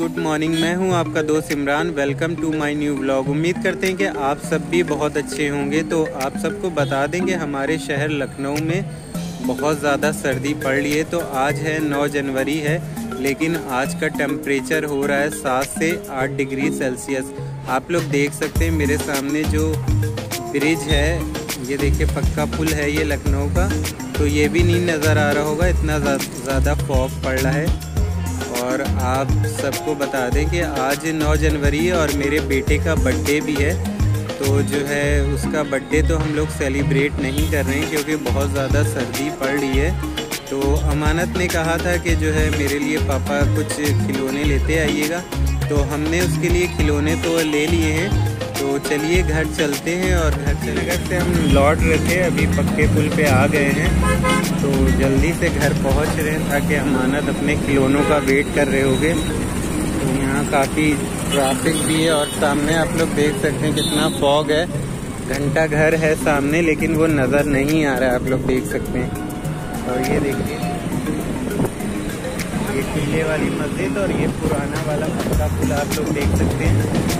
Good morning, मैं हूँ आपका दोस्त Imran. Welcome to my new blog उम्मीद करते हैं कि आप सब भी बहुत अच्छे होंगे। तो आप सबको बता देंगे हमारे शहर लखनऊ में बहुत ज़्यादा सर्दी पड़ रही है। तो आज है 9 जनवरी है, लेकिन आज का टेम्परेचर हो रहा है सात से आठ डिग्री सेल्सियस आप लोग देख सकते हैं मेरे सामने जो ब्रिज है, ये देखिए पक्का पुल है ये लखनऊ का। तो ये भी नहीं नज़र आ रहा होगा, इतना ज़्यादा फॉग पड़ रहा है। और आप सबको बता दें कि आज 9 जनवरी है और मेरे बेटे का बर्थडे भी है। तो जो है, उसका बर्थडे तो हम लोग सेलिब्रेट नहीं कर रहे हैं क्योंकि बहुत ज़्यादा सर्दी पड़ रही है। तो अमानत ने कहा था कि जो है, मेरे लिए पापा कुछ खिलौने लेते आइएगा। तो हमने उसके लिए खिलौने तो ले लिए हैं। तो चलिए घर चलते हैं और घर चले घर से हम लौट रहे थे, अभी पक्के पुल पे आ गए हैं। तो जल्दी से घर पहुँच रहे हैं ताकि अमानत अपने खिलौनों का वेट कर रहे होंगे। तो यहाँ काफ़ी ट्रैफ़िक भी है और सामने आप लोग देख सकते हैं कितना फॉग है। घंटा घर है सामने, लेकिन वो नज़र नहीं आ रहा है, आप लोग देख सकते हैं। और ये देखिए, ये किले वाली मस्जिद और ये पुराना वाला पक्का पुल आप लोग देख सकते हैं।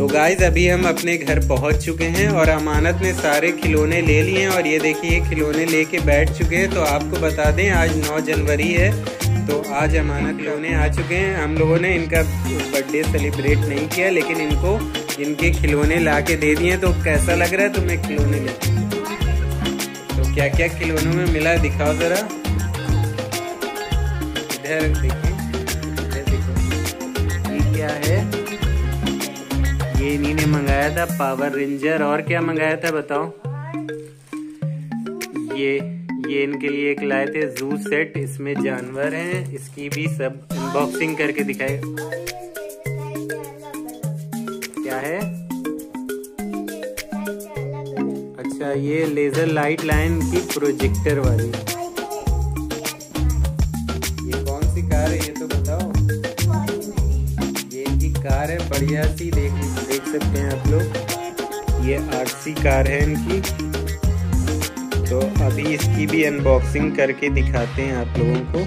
तो गाइज़ अभी हम अपने घर पहुँच चुके हैं और अमानत ने सारे खिलौने ले लिए हैं और ये देखिए खिलौने लेके बैठ चुके हैं। तो आपको बता दें, आज 9 जनवरी है तो आज अमानत खिलौने आ चुके हैं। हम लोगों ने इनका बर्थडे सेलिब्रेट नहीं किया, लेकिन इनको, इनके खिलौने ला के दे दिए। तो कैसा लग रहा है तुम्हें खिलौने ले तो क्या क्या खिलौनों में मिला, दिखाओ ज़रा। इधर देखिए क्या है? ये इन्हीं ने मंगाया था पावर रेंजर। और क्या मंगाया था बताओ? ये ये इनके लिए एक लाए थे जू सेट। इसमें जानवर हैं। इसकी भी सब अनबॉक्सिंग करके दिखाए। क्या है? अच्छा ये लेजर लाइट लाइन की प्रोजेक्टर वाली। ये कौन सी कार है ये तो बताओ? ये इनकी कार है, बढ़िया सी। सकते हैं आप लोग। ये आरसी कार है इनकी। तो अभी इसकी भी अनबॉक्सिंग करके दिखाते हैं आप लोगों को।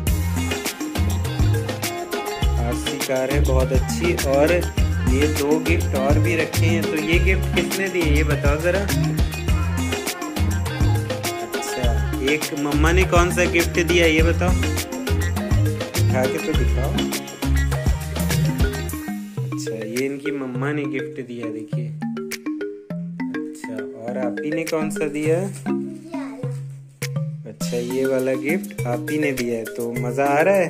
आरसी कार है, बहुत अच्छी। और ये दो गिफ्ट और भी रखे हैं। तो ये गिफ्ट किसने दिए, ये बताओ ज़रा। अच्छा एक मम्मा ने कौन सा गिफ्ट दिया, ये बताओ। दिखा के तो दिखाओ। ये इनकी मम्मा ने गिफ्ट दिया, देखिए। अच्छा और आप ही ने कौन सा दिया? अच्छा ये वाला गिफ्ट आप ही ने दिया है तो मज़ा आ रहा है?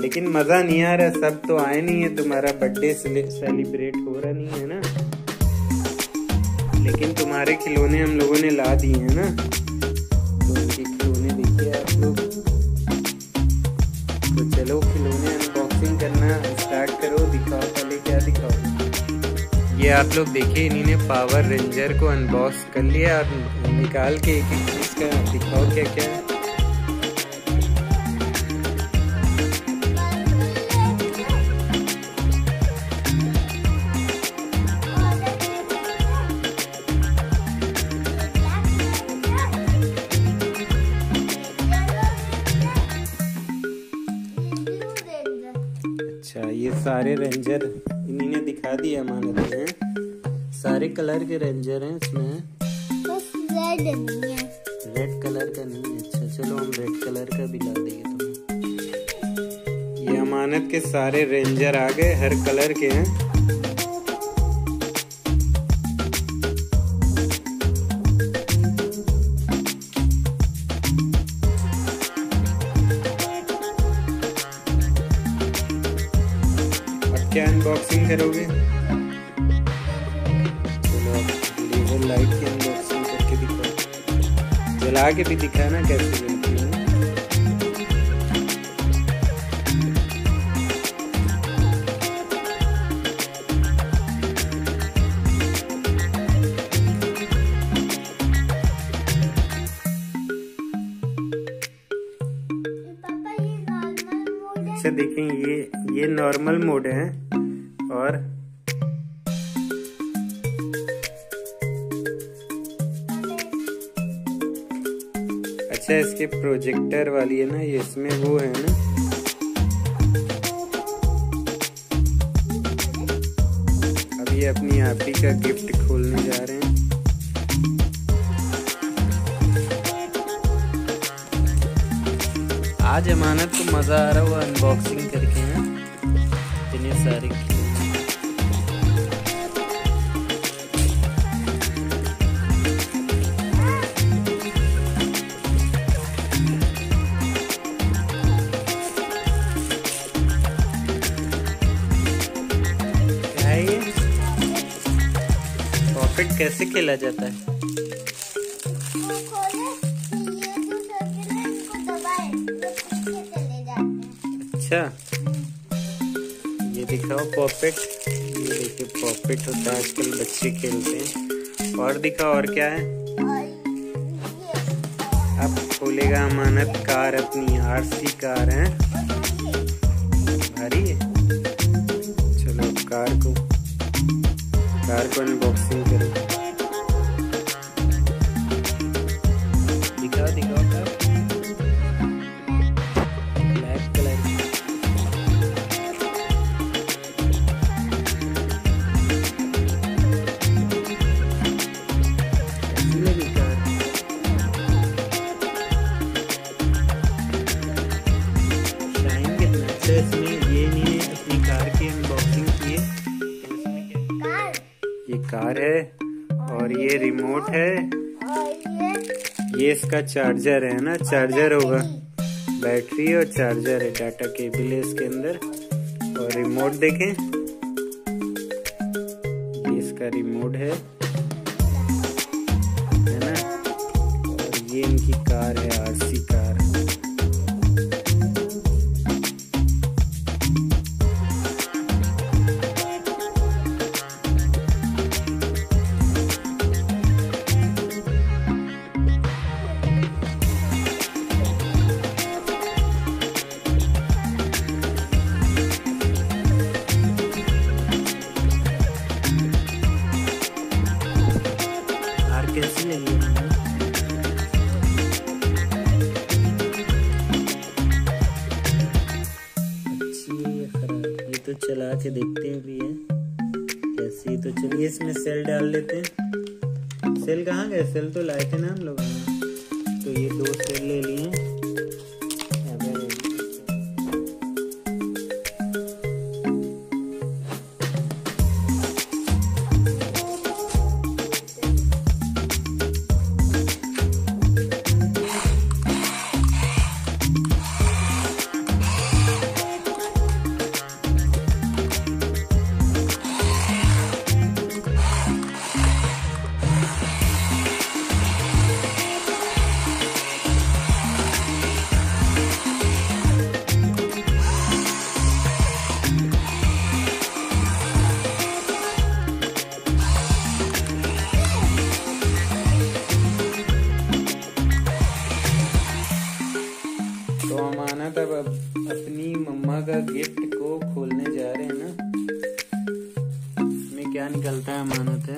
लेकिन मज़ा नहीं आ रहा है सब तो आए नहीं है, तुम्हारा बर्थडे सेलिब्रेट हो रहा नहीं है ना? लेकिन तुम्हारे खिलौने हम लोगों ने ला दिए हैं ना? आप लोग देखिए इन्हीं पावर रेंजर को अनबॉक्स कर लिया और निकाल के एक एक चीज़ का दिखाओ क्या क्या है। अच्छा ये सारे रेंजर इन्हीं ने दिखा दिए अमानत में सारे कलर के रेंजर हैं इसमें। रेड नहीं है। रेड कलर का नहीं है। अच्छा चलो हम रेड कलर का भी ला देंगे तुम्हें। ये अमानत के सारे रेंजर आ गए हर कलर के हैं। क्या अनबॉक्सिंग करोगे? जला के भी दिखा ना कैसे जलती है। अच्छा देखें ये ये नॉर्मल मोड है। अच्छा इसके प्रोजेक्टर वाली है ना, ये इसमें वो है ना। ये अपनी आप ही का गिफ्ट खोलने जा रहे हैं। आज अमानत को मज़ा आ रहा है अनबॉक्सिंग करके, हैं। इतने सारे कैसे खेला जाता है? अच्छा। ये दिखाओ पॉपेट। ये देखिए पॉपेट होता है, आजकल बच्चे खेलते हैं। और दिखाओ, और क्या है? अब खोलेगा अमानत कार अपनी, आरसी कार, है? भारी है। चलो, कार को कार को अनबॉक्सिंग करो। ये रिमोट है। ये इसका चार्जर है ना? चार्जर होगा। बैटरी और चार्जर है डाटा केबल है इसके अंदर। और रिमोट देखें। ये इसका रिमोट है। है ना? और ये इनकी कार है आरसी कार कैसी लगी तो चला के देखते हैं भी है? कैसी? तो चलिए इसमें सेल डाल लेते हैं। सेल कहाँ गए? सेल तो लाए थे ना हम लोग। निकलता है मानो थे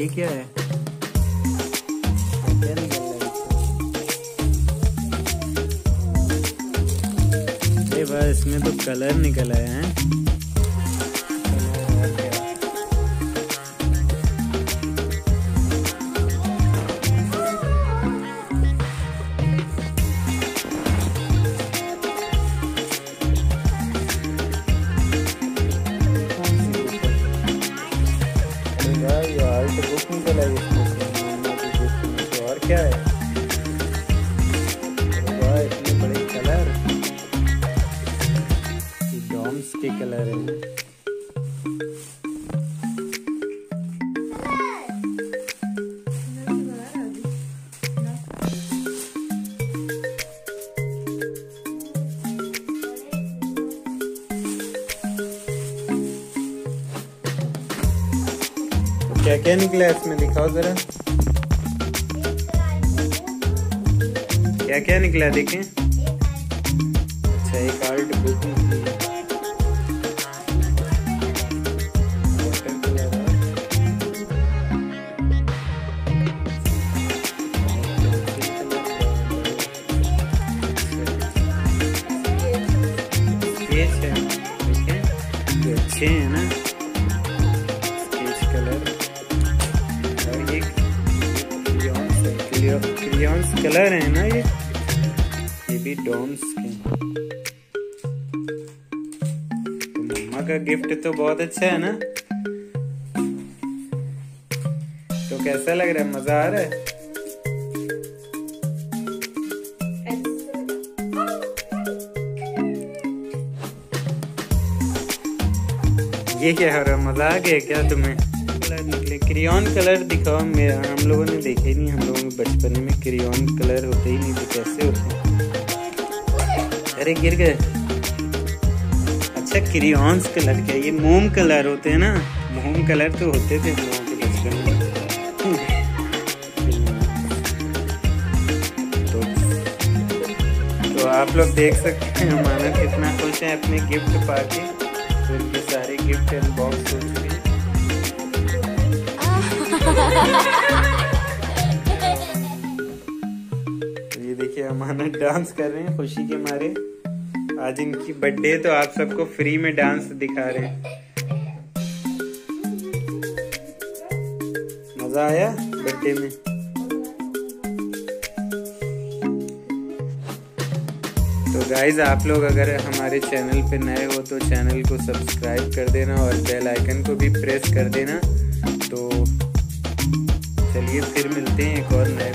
ये क्या है बस? इसमें तो कलर निकल आया है कलर है। क्या क्या निकला इसमें? दिखाओ जरा। क्या क्या निकला देखें। अच्छा एक आर्ट बुक निकली। अच्छे हैं। ना स्केच कलर और ये क्रियॉन्स क्रियॉन्स कलर है ना ये? ये भी डॉम्स के तो मम्मा का गिफ्ट तो बहुत अच्छा है ना? तो कैसा लग रहा है? मज़ा आ रहा है? ये क्या हो रहा है? मज़ा आ गया क्या तुम्हें? कलर निकले। क्रियॉन कलर दिखाओ। मेरा हम लोगों ने देखे ही नहीं। हम लोगों के बचपन में क्रियॉन कलर होते ही नहीं तो कैसे होते अरे गिर गए। अच्छा क्रियॉन्स कलर क्या? ये मोम कलर होते हैं ना? मोम कलर तो होते थे हम लोगों के बचपन में। तो, तो आप लोग देख सकते हैं हमारा कितना खुश है अपने गिफ्ट तो इनके सारे गिफ्ट तो ये देखिए डांस कर रहे हैं, खुशी के मारे। आज इनकी बर्थडे तो आप सबको फ्री में डांस दिखा रहे हैं। मज़ा आया बर्थडे में? तो गाइज़ आप लोग अगर हमारे चैनल पे नए हो तो चैनल को सब्सक्राइब कर देना और बेल आइकन को भी प्रेस कर देना। तो चलिए फिर मिलते हैं एक और नए